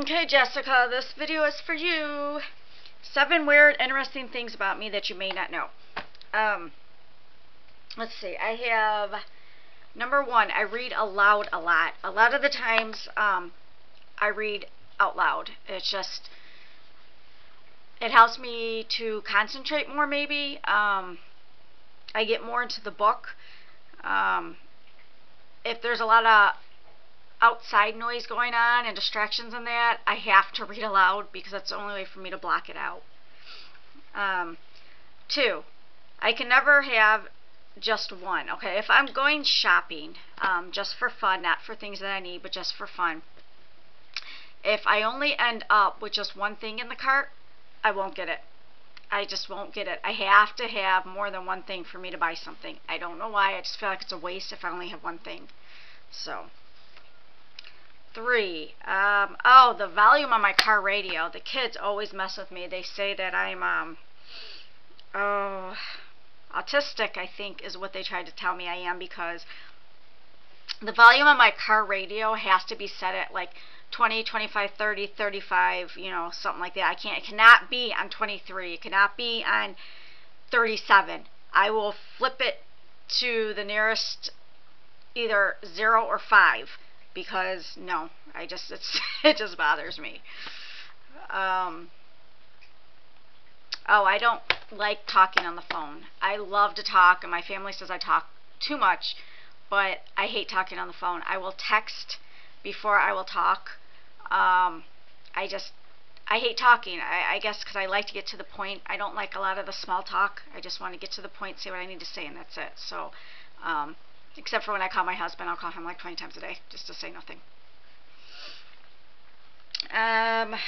Okay, Jessica, this video is for you. Seven weird, interesting things about me that you may not know. Um, let's see. I have number one. I read aloud a lot. A lot of the times, um, I read out loud. It's just it helps me to concentrate more. Maybe um, I get more into the book. Um, if there's a lot of outside noise going on and distractions and that, I have to read aloud because that's the only way for me to block it out. Um, two, I can never have just one. Okay, if I'm going shopping, um, just for fun, not for things that I need, but just for fun, if I only end up with just one thing in the cart, I won't get it. I just won't get it. I have to have more than one thing for me to buy something. I don't know why. I just feel like it's a waste if I only have one thing. So, three. Um, oh, the volume on my car radio. The kids always mess with me. They say that I'm, um, oh, autistic, I think, is what they tried to tell me I am because the volume on my car radio has to be set at like 20, 25, 30, 35, you know, something like that. I can't, it cannot be on 23. It cannot be on 37. I will flip it to the nearest either 0 or 5 because no, I just it just bothers me. Um, oh, I don't like talking on the phone. I love to talk, and my family says I talk too much, but I hate talking on the phone. I will text before I will talk. Um, I just I hate talking. I, I guess because I like to get to the point. I don't like a lot of the small talk. I just want to get to the point, say what I need to say, and that's it. So. Um, Except for when I call my husband, I'll call him like 20 times a day just to say nothing. Um,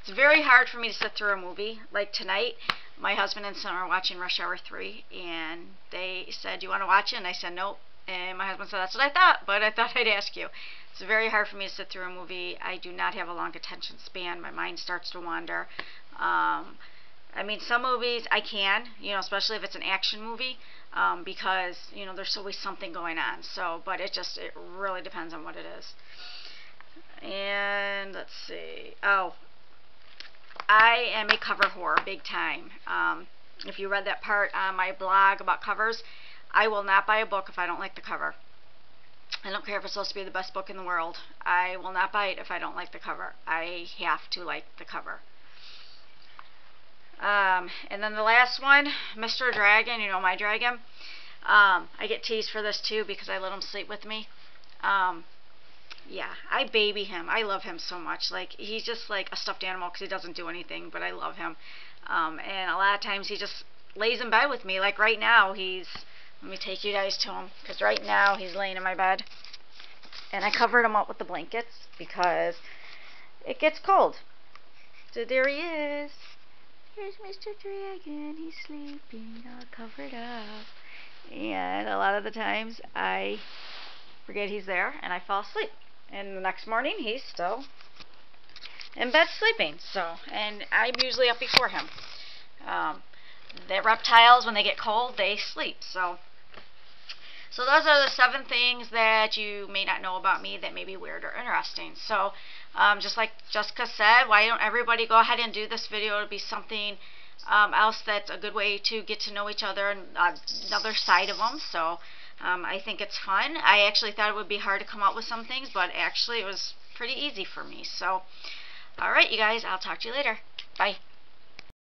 it's very hard for me to sit through a movie. Like tonight, my husband and son are watching Rush Hour 3, and they said, Do you want to watch it? And I said, Nope. And my husband said, That's what I thought, but I thought I'd ask you. It's very hard for me to sit through a movie. I do not have a long attention span. My mind starts to wander. Um, I mean, some movies I can, you know, especially if it's an action movie, um, because you know there's always something going on. So, but it just it really depends on what it is. And let's see. Oh, I am a cover whore, big time. Um, if you read that part on my blog about covers, I will not buy a book if I don't like the cover. I don't care if it's supposed to be the best book in the world. I will not buy it if I don't like the cover. I have to like the cover. Um, and then the last one, Mr. Dragon, you know my dragon. Um, I get teased for this too because I let him sleep with me. Um, yeah, I baby him. I love him so much. Like he's just like a stuffed animal because he doesn't do anything, but I love him. Um, and a lot of times he just lays in bed with me. Like right now, he's. Let me take you guys to him because right now he's laying in my bed, and I covered him up with the blankets because it gets cold. So there he is. Mr. Dragon. He's sleeping all covered up. And a lot of the times I forget he's there and I fall asleep. And the next morning he's still in bed sleeping. So, and I'm usually up before him. Um, the reptiles, when they get cold, they sleep. So, so those are the seven things that you may not know about me that may be weird or interesting. So um, just like Jessica said, why don't everybody go ahead and do this video? It'll be something um, else that's a good way to get to know each other and uh, another side of them. So um, I think it's fun. I actually thought it would be hard to come up with some things, but actually it was pretty easy for me. So, alright you guys, I'll talk to you later. Bye.